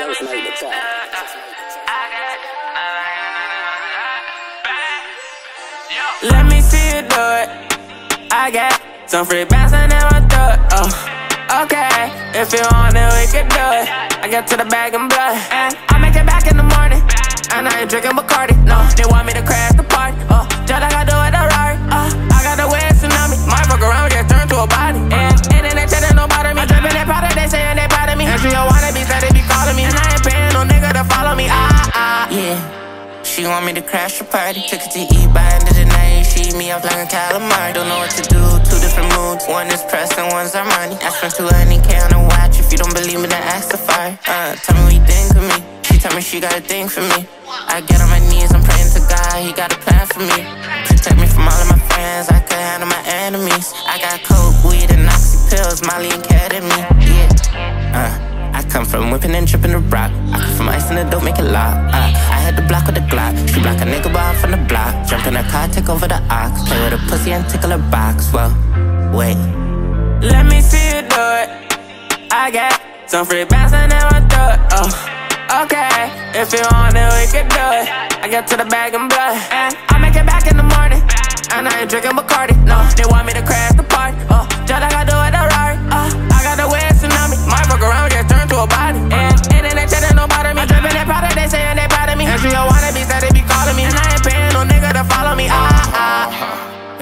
Let me see you do it. I got some free bands I do it. Oh, okay. If you want it, we can do it. I get to the bag and blood, and I make it back in the morning. And I ain't drinking Bacardi. No, they want me to crash the party. Oh, She want me to crash the party. Took it to eat by end of the night. She eat me up like a calamari. Don't know what to do. Two different moods. One is pressed and one's Armani. I spent 200k on a watch. If you don't believe me, then ask the fire. Uh, tell me what you think of me. She tell me she got a thing for me. I get on my knees, I'm praying to God. He got a plan for me. Protect me from all of my friends. I could handle my enemies. I got coke, weed, and oxy pills. Molly and ketamine. Yeah. Uh. I come from whipping and tripping the rock. I come from ice and the dope, make it lock. Uh, Had block with the Glock. She block a nigga bar from the block. Jump in her car, take over the ox. Play with a pussy and tickle her box. Well, wait. Let me see you do it. I got some free bands I do it. Oh, okay. If you want it, we can do it. I get to the bag and blood, and I make it back in the morning. And I ain't drinking Bacardi. No, they want me to crash the party. Oh,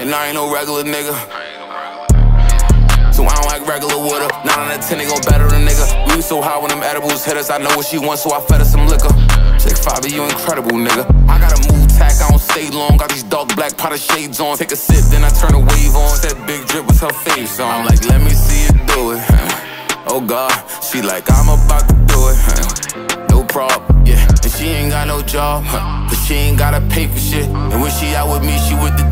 And I ain't no regular nigga. So I don't like regular with her. 9 out of 10, they gon' better a nigga. We was so high when them edibles hit us. I know what she wants, so I fed her some liquor. Chick 5, you incredible, nigga. I gotta move tack, I don't stay long. Got these dark black powder shades on. Take a sip, then I turn a wave on. That big drip was her face on. I'm like, let me see you do it. Oh God, she like, I'm about to do it. No problem, yeah. And she ain't got no job, but she ain't gotta pay for shit. And when she out with me, she with the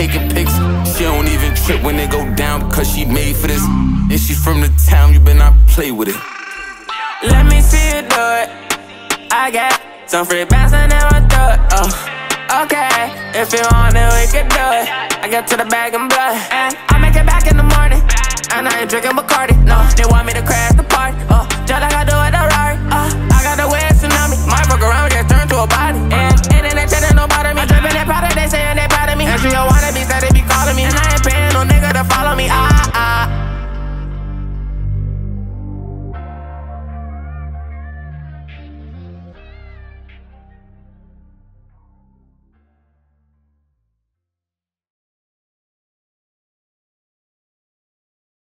taking pics. She don't even trip when they go down because she made for this. And she from the town, you better not play with it. Let me see you do it. I got some free bands I do it. Oh, okay. If you want it, we can do it. I get to the bag and blood, and I make it back in the morning. And I ain't drinking Bacardi. No, they want me